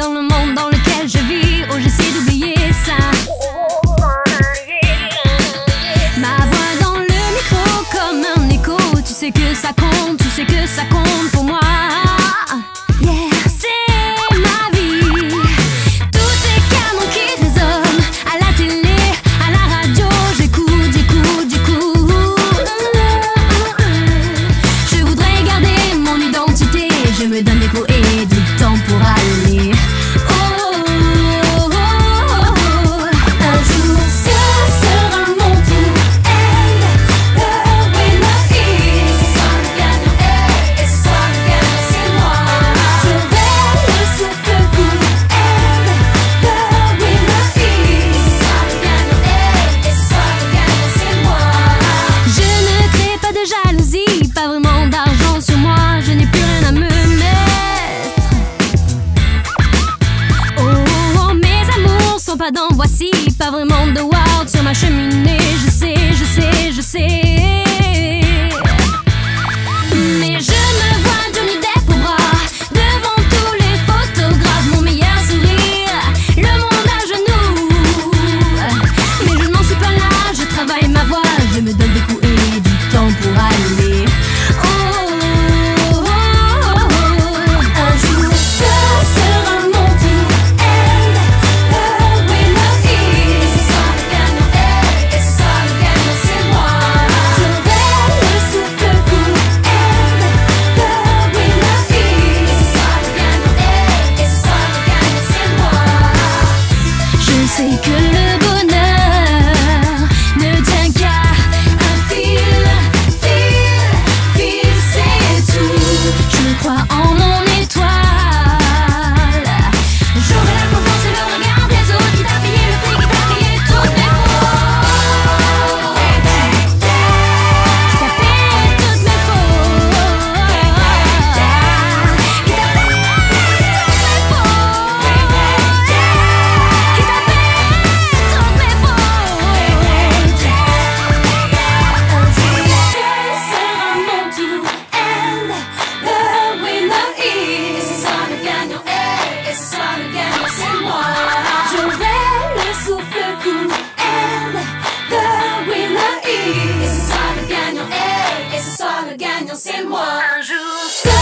dans le monde dans lequel je vis. Oh, j'essaie d'oublier ça. Ma voix dans le micro comme un écho. Tu sais que ça compte, tu sais que ça compte. pas vraiment de wild sur ma cheminée. Je sais, je sais, je sais. to gagnant c'est moi. Un jour.